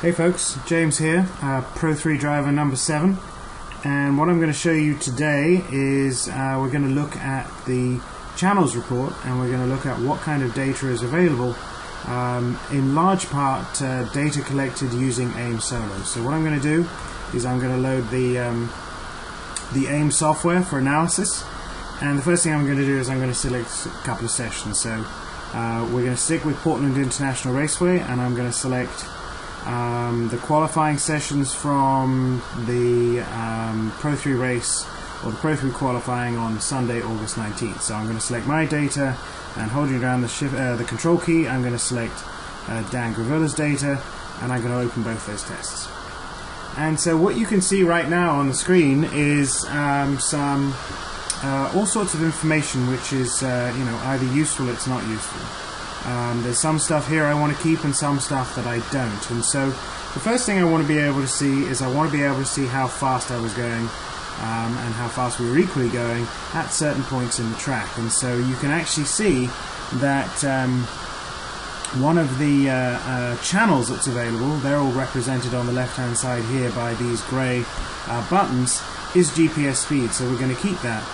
Hey folks, James here, uh, Pro 3 driver number 7 and what I'm going to show you today is uh, we're going to look at the channels report and we're going to look at what kind of data is available um, in large part uh, data collected using AIM Solo. So what I'm going to do is I'm going to load the, um, the AIM software for analysis and the first thing I'm going to do is I'm going to select a couple of sessions. So uh, we're going to stick with Portland International Raceway and I'm going to select um, the qualifying sessions from the um, Pro 3 race or the Pro 3 qualifying on Sunday, August 19th. So I'm going to select my data and holding down the, shift, uh, the control key, I'm going to select uh, Dan Gravilla's data and I'm going to open both those tests. And so what you can see right now on the screen is um, some uh, all sorts of information which is uh, you know either useful or it's not useful. Um, there's some stuff here I want to keep and some stuff that I don't. And so the first thing I want to be able to see is I want to be able to see how fast I was going um, and how fast we were equally going at certain points in the track. And so you can actually see that um, one of the uh, uh, channels that's available, they're all represented on the left hand side here by these grey uh, buttons, is GPS speed. So we're going to keep that.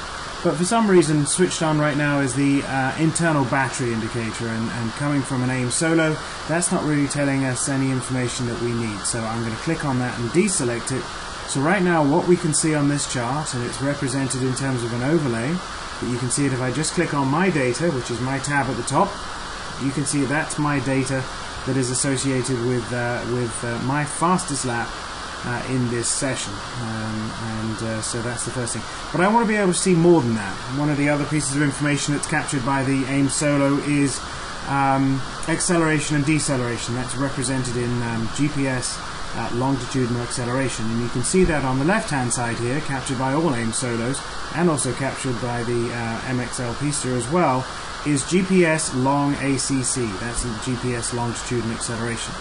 But for some reason, switched on right now is the uh, internal battery indicator, and, and, coming from an AIM Solo, that's not really telling us any information that we need. So I'm going to click on that and deselect it. So right now, what we can see on this chart, and it's represented in terms of an overlay, but you can see it if I just click on my data, which is my tab at the top, you can see that's my data that is associated with, uh, with uh, my fastest lap uh, in this session. Um, and uh, so that's the first thing. But I want to be able to see more than that. One of the other pieces of information that's captured by the AIM Solo is um, acceleration and deceleration. That's represented in um, GPS uh, longitudinal acceleration. And you can see that on the left hand side here, captured by all AIM Solos, and also captured by the uh, MXL Pista as well, is GPS long ACC. That's GPS longitudinal acceleration.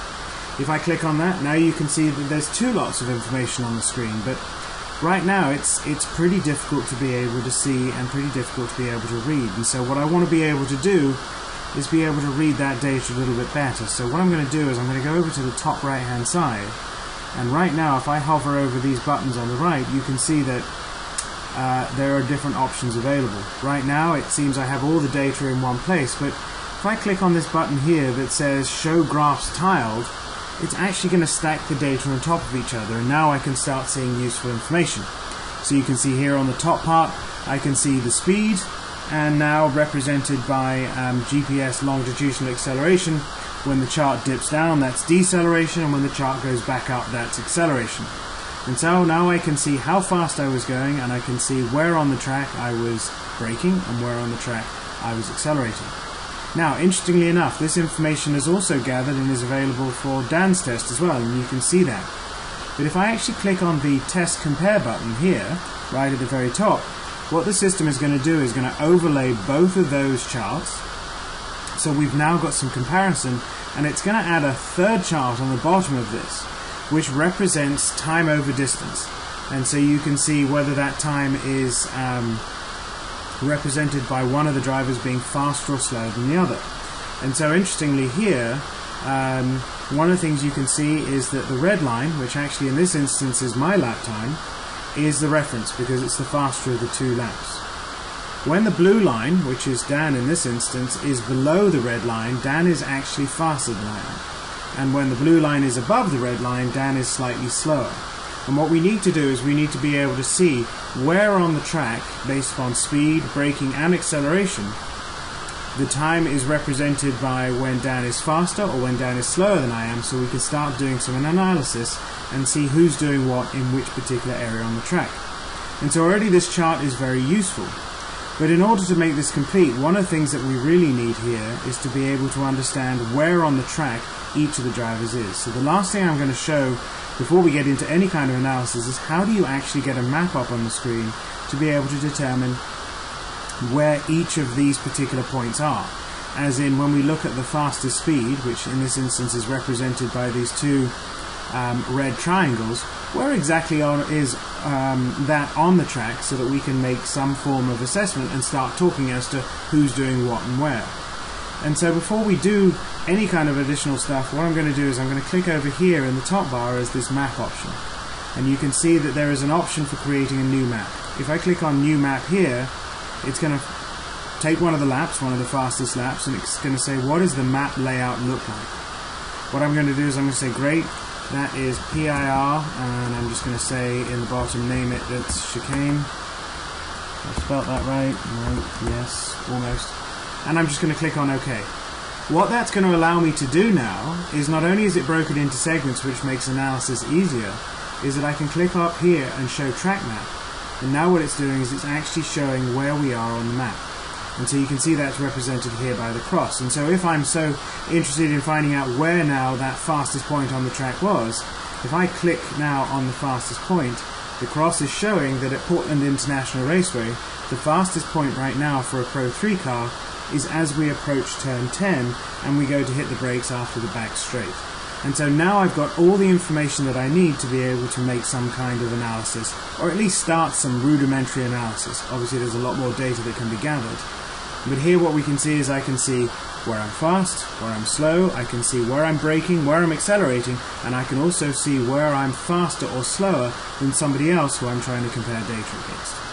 If I click on that, now you can see that there's two lots of information on the screen, but right now it's it's pretty difficult to be able to see and pretty difficult to be able to read. And so what I want to be able to do is be able to read that data a little bit better. So what I'm going to do is I'm going to go over to the top right hand side, and right now if I hover over these buttons on the right, you can see that uh, there are different options available. Right now it seems I have all the data in one place, but if I click on this button here that says show graphs tiled, it's actually going to stack the data on top of each other and now I can start seeing useful information. So you can see here on the top part I can see the speed and now represented by um, GPS longitudinal acceleration when the chart dips down that's deceleration and when the chart goes back up that's acceleration. And so now I can see how fast I was going and I can see where on the track I was braking and where on the track I was accelerating. Now, interestingly enough, this information is also gathered and is available for Dan's test as well, and you can see that. But if I actually click on the test compare button here, right at the very top, what the system is going to do is going to overlay both of those charts. So we've now got some comparison, and it's going to add a third chart on the bottom of this, which represents time over distance. And so you can see whether that time is um, represented by one of the drivers being faster or slower than the other. And so interestingly here, um, one of the things you can see is that the red line, which actually in this instance is my lap time, is the reference because it's the faster of the two laps. When the blue line, which is Dan in this instance, is below the red line, Dan is actually faster than I am. And when the blue line is above the red line, Dan is slightly slower. And what we need to do is we need to be able to see where on the track, based upon speed, braking, and acceleration, the time is represented by when Dan is faster or when Dan is slower than I am, so we can start doing some analysis and see who's doing what in which particular area on the track. And so already this chart is very useful. But in order to make this complete, one of the things that we really need here is to be able to understand where on the track each of the drivers is. So the last thing I'm going to show before we get into any kind of analysis is how do you actually get a map up on the screen to be able to determine where each of these particular points are. As in when we look at the fastest speed, which in this instance is represented by these two um, red triangles, where exactly on, is um, that on the track so that we can make some form of assessment and start talking as to who's doing what and where. And so before we do any kind of additional stuff, what I'm going to do is I'm going to click over here in the top bar as this map option. And you can see that there is an option for creating a new map. If I click on new map here, it's going to take one of the laps, one of the fastest laps, and it's going to say what does the map layout look like. What I'm going to do is I'm going to say great, that is PIR, and I'm just going to say in the bottom name it that's chicane. I spelt that right, right, yes, almost. And I'm just going to click on OK. What that's going to allow me to do now is not only is it broken into segments which makes analysis easier, is that I can click up here and show track map. And now what it's doing is it's actually showing where we are on the map. And so you can see that's represented here by the cross. And so if I'm so interested in finding out where now that fastest point on the track was, if I click now on the fastest point, the cross is showing that at Portland International Raceway, the fastest point right now for a Pro 3 car is as we approach turn 10 and we go to hit the brakes after the back straight. And so now I've got all the information that I need to be able to make some kind of analysis, or at least start some rudimentary analysis. Obviously there's a lot more data that can be gathered. But here what we can see is I can see where I'm fast, where I'm slow, I can see where I'm braking, where I'm accelerating, and I can also see where I'm faster or slower than somebody else who I'm trying to compare data against.